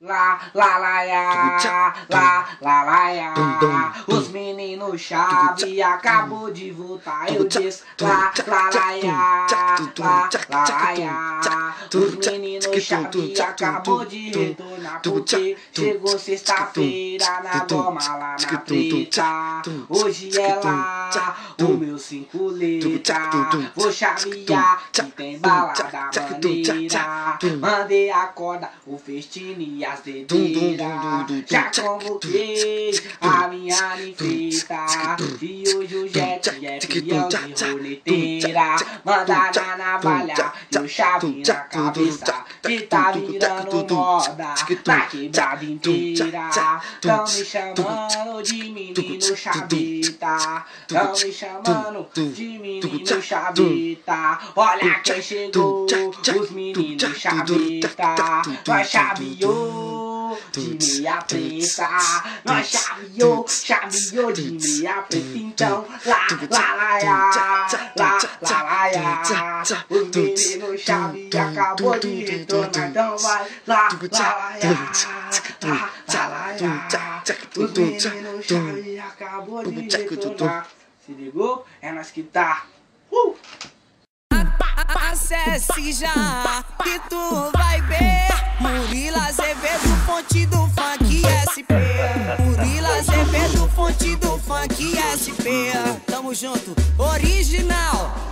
Lá, lá, lá, lá, lá, lá, ya. Os meninos chave acabou de voltar. Eu disse lá, lá, lá, ya, lá, lá, lá, ya. Os meninos chave acabou de retornar porque chegou sexta-feira na goma lá na preta. Hoje é lá o meu cinco letras. Vou chavear que tem balada maneira. Mandei a corda, o festim e as dedeiras. Já convoquei a minha ninfeita. E hoje o jet é fiel de roleteira. Manda na navalha e o chave na cabeça. Que tá virando moda na quebrada inteira. Tão me chamando de menino chaveta. Tão me chamando de menino chaveta. Olha quem chegou, os meninos chaveta. Nós chaveou de meia preta. Nós chaveou, chaveou de meia preta. Então, lá, lá, lá, lá, lá, lá, lá, lá. Os meninos chave acabou de retornar. Então vai lá, lá, lá, lá, lá, lá, lá. Os meninos chave acabou de retornar. Se ligou? É nós que tá. Uh! Acesse já que tu vai ver Murilo Azevedo, fonte do funk SP Murilo Azevedo, fonte do funk SP Tamo junto, original